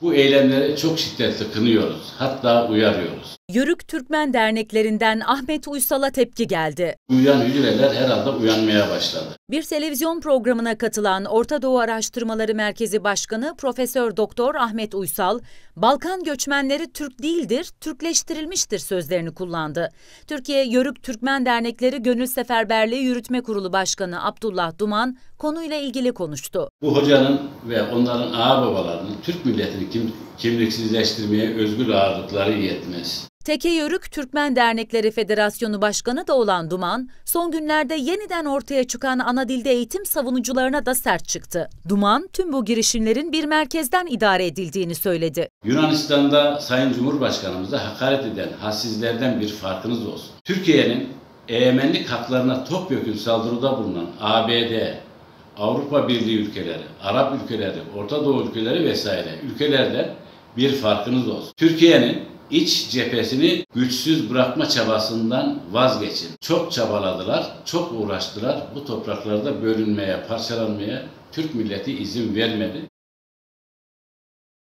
Bu eylemleri çok şiddetli kınıyoruz. Hatta uyarıyoruz. Yörük Türkmen derneklerinden Ahmet Uysal'a tepki geldi. Uyuyan hücreler herhalde uyanmaya başladı. Bir televizyon programına katılan Orta Doğu Araştırmaları Merkezi Başkanı Profesör Doktor Ahmet Uysal, Balkan göçmenleri Türk değildir, Türkleştirilmiştir sözlerini kullandı. Türkiye Yörük Türkmen Dernekleri Gönül Seferberliği Yürütme Kurulu Başkanı Abdullah Duman konuyla ilgili konuştu. Bu hocanın ve onların ağababalarının Türk milletini kim, kimliksizleştirmeye özgür ağırlıkları yetmez. Teke Yörük Türkmen Dernekleri Federasyonu Başkanı da olan Duman, son günlerde yeniden ortaya çıkan ana dilde eğitim savunucularına da sert çıktı. Duman, tüm bu girişimlerin bir merkezden idare edildiğini söyledi. Yunanistan'da Sayın Cumhurbaşkanımıza hakaret eden hassizlerden bir farkınız olsun. Türkiye'nin egemenlik haklarına topyekun saldırıda bulunan ABD, Avrupa Birliği ülkeleri, Arap ülkeleri, Orta Doğu ülkeleri vesaire ülkelerden bir farkınız olsun. Türkiye'nin iç cephesini güçsüz bırakma çabasından vazgeçin. Çok çabaladılar, çok uğraştılar. Bu topraklarda bölünmeye, parçalanmaya Türk milleti izin vermedi.